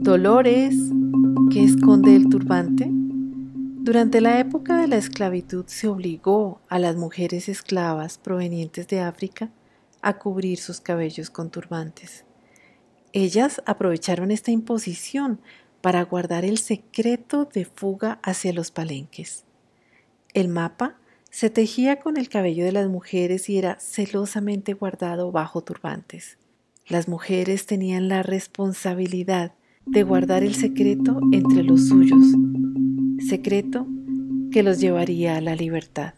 Dolores, ¿qué esconde el turbante? Durante la época de la esclavitud se obligó a las mujeres esclavas provenientes de África a cubrir sus cabellos con turbantes. Ellas aprovecharon esta imposición para guardar el secreto de fuga hacia los palenques. El mapa se tejía con el cabello de las mujeres y era celosamente guardado bajo turbantes. Las mujeres tenían la responsabilidad de guardar el secreto entre los suyos, secreto que los llevaría a la libertad.